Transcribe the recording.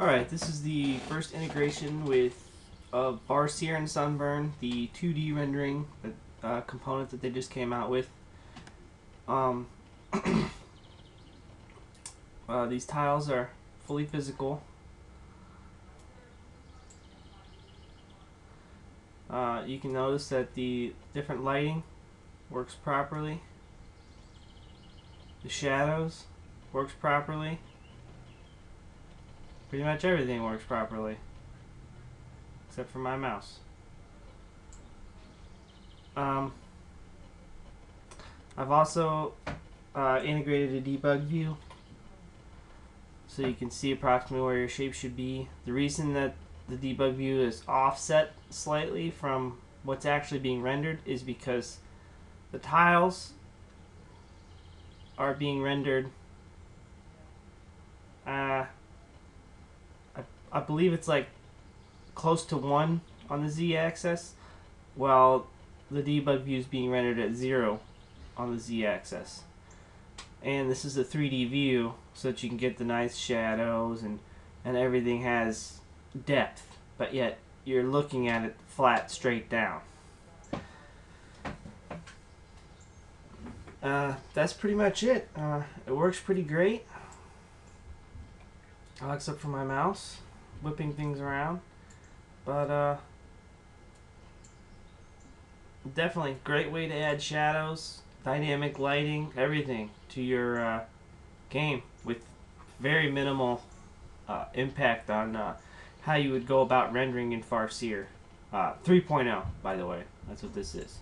Alright, this is the first integration with uh, Farseer and Sunburn, the 2D rendering uh, component that they just came out with. Um, uh, these tiles are fully physical. Uh, you can notice that the different lighting works properly. The shadows works properly. Pretty much everything works properly. Except for my mouse. Um, I've also uh, integrated a debug view so you can see approximately where your shape should be. The reason that the debug view is offset slightly from what's actually being rendered is because the tiles are being rendered uh, I, believe it's like close to 1 on the z-axis while the debug view is being rendered at 0 on the z-axis and this is a 3D view so that you can get the nice shadows and and everything has depth but yet you're looking at it flat straight down. Uh, that's pretty much it. Uh, it works pretty great. Except for my mouse whipping things around but uh definitely great way to add shadows dynamic lighting everything to your uh, game with very minimal uh, impact on uh, how you would go about rendering in Farseer. Uh, 3.0, by the way. That's what this is.